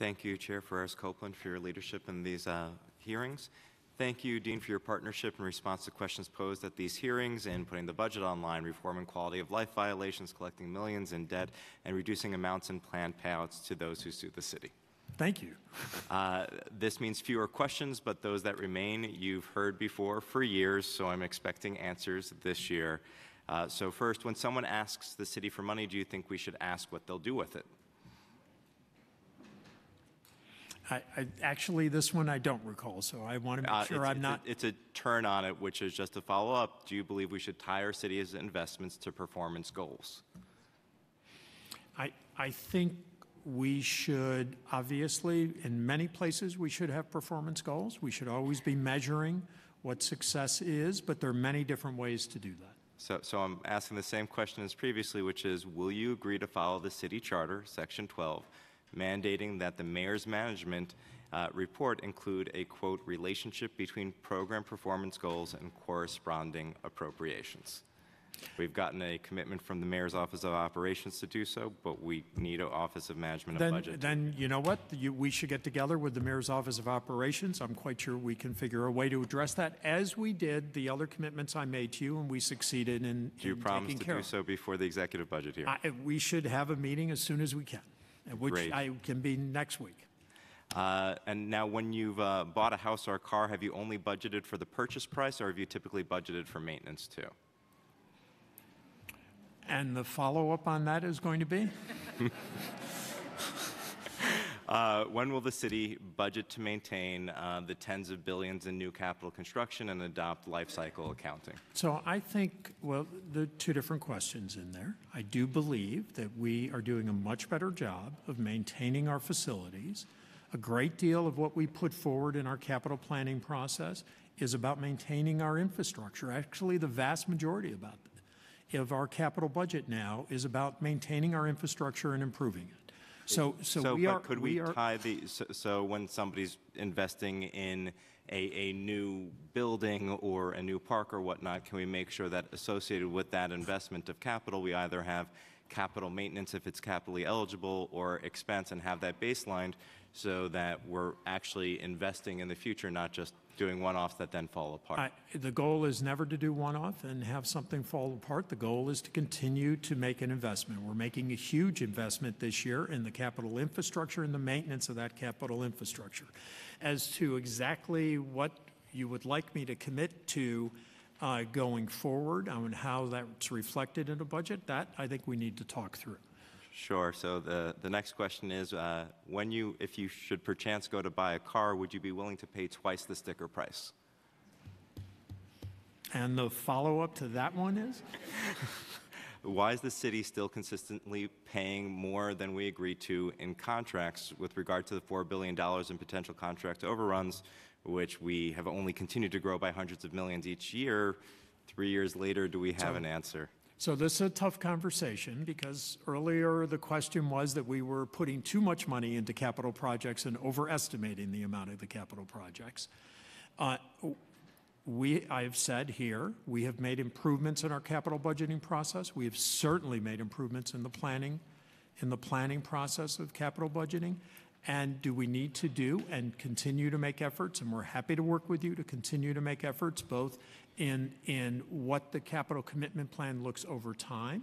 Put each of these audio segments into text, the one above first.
Thank you, Chair Ferreras-Copeland, for your leadership in these uh, hearings. Thank you, Dean, for your partnership in response to questions posed at these hearings and putting the budget online, reforming quality of life violations, collecting millions in debt, and reducing amounts in planned payouts to those who sue the city. Thank you. Uh, this means fewer questions, but those that remain you've heard before for years, so I'm expecting answers this year. Uh, so first, when someone asks the city for money, do you think we should ask what they'll do with it? I, I, actually, this one I don't recall, so I want to make Uh, sure it's, I'm it's not. A, it's a turn on it, which is just to follow up. Do you believe we should tie our city's investments to performance goals? I, I think we should, obviously, in many places, we should have performance goals. We should always be measuring what success is, but there are many different ways to do that. So, so I'm asking the same question as previously, which is, will you agree to follow the city charter, section 12, mandating that the mayor's management uh, report include a quote relationship between program performance goals and corresponding appropriations. We've gotten a commitment from the mayor's office of operations to do so, but we need an office of management and Then, budget. then you know what? You, we should get together with the mayor's office of operations. I'm quite sure we can figure a way to address that, as we did the other commitments I made to you, and we succeeded in, do you in promise to do so before the executive budget here? I, we should have a meeting as soon as we can, which Great. I can be next week. Uh, and now, when you've uh, bought a house or a car, have you only budgeted for the purchase price, or have you typically budgeted for maintenance too? And the follow-up on that is going to be? Uh, when will the city budget to maintain uh, the tens of billions in new capital construction and adopt life cycle accounting? So I think, well, there are two different questions in there. I do believe that we are doing a much better job of maintaining our facilities. A great deal of what we put forward in our capital planning process is about maintaining our infrastructure. Actually, the vast majority about of our capital budget now is about maintaining our infrastructure and improving it. So, so, So, we but are. could we, are, tie the, so, so when somebody's investing in a, a new building or a new park or whatnot, can we make sure that associated with that investment of capital, we either have capital maintenance if it's capitally eligible or expense and have that baselined so that we're actually investing in the future, not just doing one-offs that then fall apart? I, the goal is never to do one-off and have something fall apart. The goal is to continue to make an investment. We're making a huge investment this year in the capital infrastructure and the maintenance of that capital infrastructure. As to exactly what you would like me to commit to uh, going forward on how that's reflected in a budget, that I think we need to talk through. Sure. So the, the next question is, uh, when you, if you should perchance go to buy a car, would you be willing to pay twice the sticker price? And the follow-up to that one is? Why is the city still consistently paying more than we agreed to in contracts with regard to the $4 billion in potential contract overruns, which we have only continued to grow by hundreds of millions each year? Three years later, do we have an answer? So this is a tough conversation because earlier the question was that we were putting too much money into capital projects and overestimating the amount of the capital projects. Uh, we, I've said here, we have made improvements in our capital budgeting process. We have certainly made improvements in the planning, in the planning process of capital budgeting. And do we need to do and continue to make efforts? And we're happy to work with you to continue to make efforts both in, in what the capital commitment plan looks over time.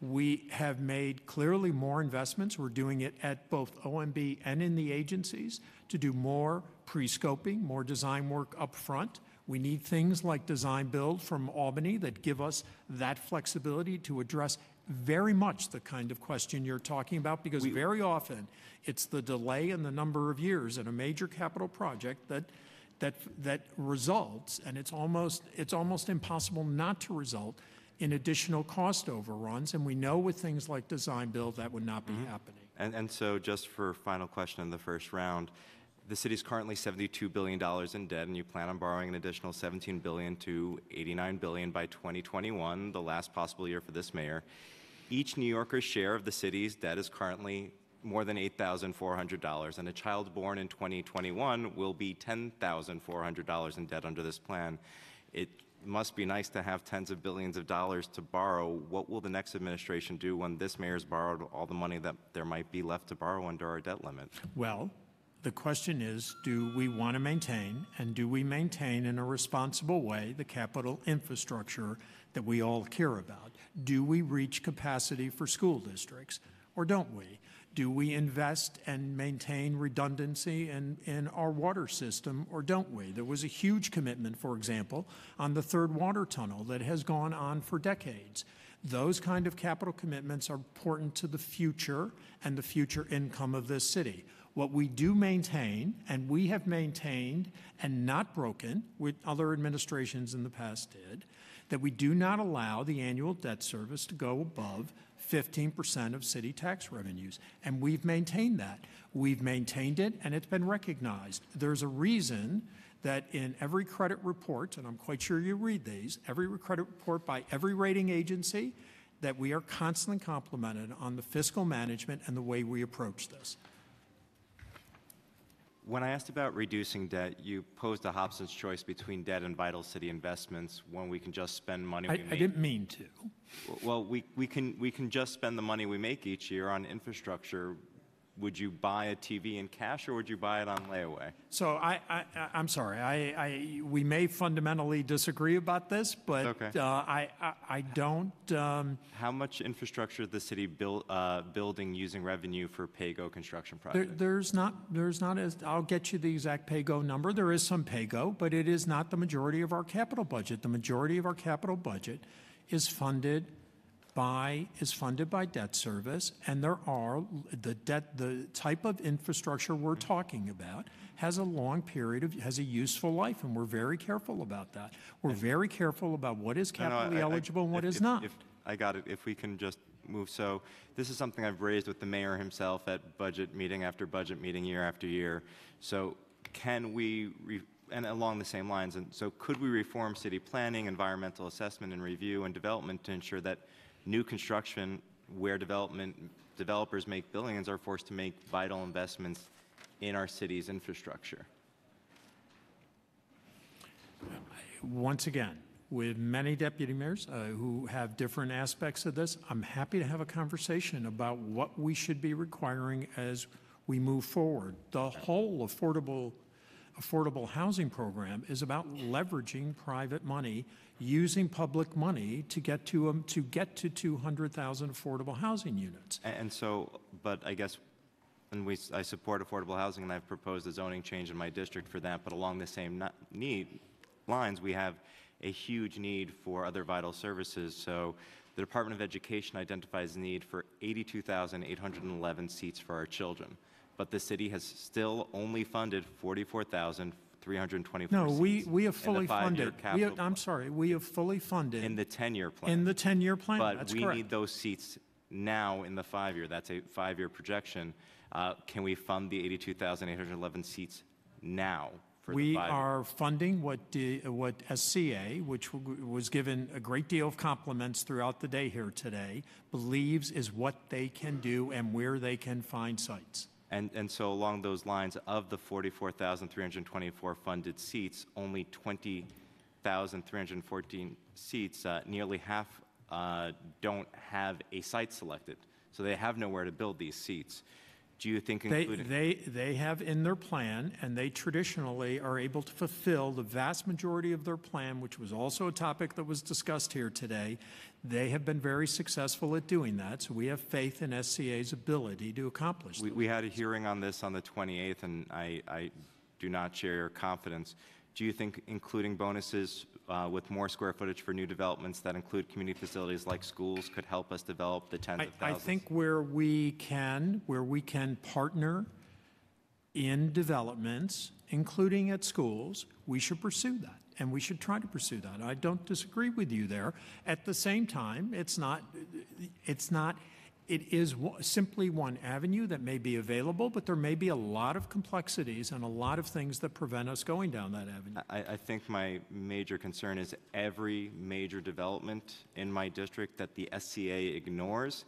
We have made clearly more investments. We're doing it at both OMB and in the agencies to do more pre-scoping, more design work up front. We need things like design build from Albany that give us that flexibility to address very much the kind of question you're talking about because very often it's the delay in the number of years in a major capital project that that that results and it's almost it's almost impossible not to result in additional cost overruns and we know with things like design build that would not be mm-hmm. happening. And, and so just for final question in the first round, the city's currently $72 billion in debt, and you plan on borrowing an additional 17 billion to 89 billion by 2021, the last possible year for this mayor. Each New Yorker's share of the city's debt is currently more than $8,400, and a child born in 2021 will be $10,400 in debt under this plan. It must be nice to have tens of billions of dollars to borrow. What will the next administration do when this mayor's borrowed all the money that there might be left to borrow under our debt limit? Well, the question is, do we want to maintain, and do we maintain in a responsible way, the capital infrastructure that we all care about? Do we reach capacity for school districts, or don't we? Do we invest and maintain redundancy in, in our water system, or don't we? There was a huge commitment, for example, on the third water tunnel that has gone on for decades. Those kind of capital commitments are important to the future and the future income of this city. What we do maintain, and we have maintained and not broken, what other administrations in the past did, that we do not allow the annual debt service to go above 15% of city tax revenues. And we've maintained that. We've maintained it, and it's been recognized. There's a reason that in every credit report, and I'm quite sure you read these, every credit report by every rating agency, that we are constantly complimented on the fiscal management and the way we approach this. When I asked about reducing debt, you posed a Hobson's choice between debt and vital city investments when we can just spend money I, I didn't mean to. Well, we, we can, we can just spend the money we make each year on infrastructure. Would you buy a TV in cash or would you buy it on layaway? So I, I, I'm sorry, I, I, we may fundamentally disagree about this, but Okay. uh, I, I, I don't, um, How much infrastructure is the city build, uh, building using revenue for PAYGO construction there, projects? there's not, there's not, as I'll get you the exact pay-go number. There is some pay-go, but it is not the majority of our capital budget. The majority of our capital budget is funded by, is funded by debt service, and there are, the debt, the type of infrastructure we're talking about has a long period of, has a useful life, and we're very careful about that. We're very careful about what is No, no, I- capitally I- eligible and what if- is not. if- I got it. If we can just move, so this is something I've raised with the mayor himself at budget meeting after budget meeting, year after year. So can we, re- and along the same lines, and so could we reform city planning, environmental assessment and review and development to ensure that new construction where development, developers make billions are forced to make vital investments in our city's infrastructure? Once again, with many deputy mayors uh, who have different aspects of this, I'm happy to have a conversation about what we should be requiring as we move forward. The whole affordable, affordable housing program is about leveraging private money, using public money to get to, um, to get to 200,000 affordable housing units. And so, but I guess, and we, I support affordable housing, and I've proposed a zoning change in my district for that, but along the same need, lines, we have a huge need for other vital services. So the Department of Education identifies need for 82,811 seats for our children, but the city has still only funded 44,324 No, seats. we, we have in the fully five-year funded. We capital have, I'm plan- sorry, we have fully funded. In the 10-year plan. In the 10-year plan, But that's we correct. need those seats now in the five-year, that's a five-year projection. Uh, Can we fund the 82,811 seats now for the We five? are funding what, the- what SCA, which w- was given a great deal of compliments throughout the day here today, believes is what they can do and where they can find sites. And, and so along those lines, of the 44,324 funded seats, only 20,314 seats, uh, nearly half uh, don't have a site selected. So they have nowhere to build these seats. Do you think They, including? they, they have in their plan, and they traditionally are able to fulfill the vast majority of their plan, which was also a topic that was discussed here today. They have been very successful at doing that, so we have faith in SCA's ability to accomplish We, that. we had a hearing on this on the 28th, and I, I do not share your confidence. Do you think including bonuses uh, with more square footage for new developments that include community facilities like schools could help us develop the tens I, of I think where we can, where we can partner in developments, including at schools, we should pursue that, and we should try to pursue that. I don't disagree with you there. At the same time, it's not, it's not, it is simply one avenue that may be available, but there may be a lot of complexities and a lot of things that prevent us going down that avenue. I, I think my major concern is every major development in my district that the SCA ignores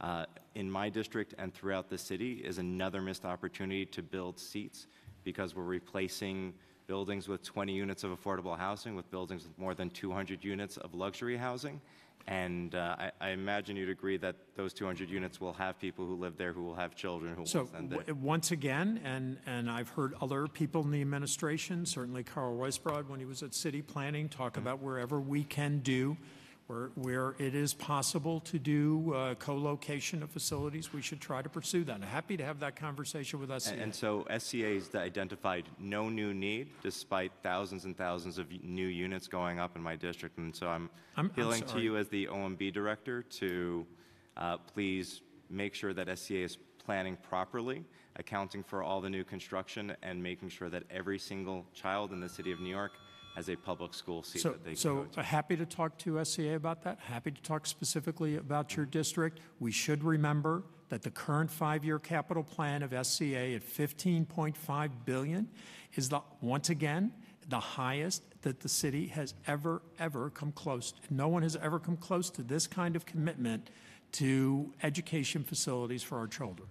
uh, in my district and throughout the city is another missed opportunity to build seats because we're replacing buildings with 20 units of affordable housing, with buildings with more than 200 units of luxury housing. And uh, I I imagine you'd agree that those 200 units will have people who live there who will have children who So, will send there. once again, and, and I've heard other people in the administration, certainly Carl Weisbrod, when he was at city planning, talk Mm-hmm. about wherever we can do, where, where it is possible to do uh, co-location of facilities, we should try to pursue that. Happy to have that conversation with SCA. And so SCA has identified no new need despite thousands and thousands of new units going up in my district. And so I'm I'm- I'm appealing to you as the OMB director to uh, please make sure that SCA is planning properly, accounting for all the new construction and making sure that every single child in the city of New York has a public school seat So, that they can go to. happy to talk to SCA about that, happy to talk specifically about your district. We should remember that the current five-year capital plan of SCA at 15.5 billion is the, once again, the highest that the city has ever, ever come close. No one has ever come close to this kind of commitment to education facilities for our children.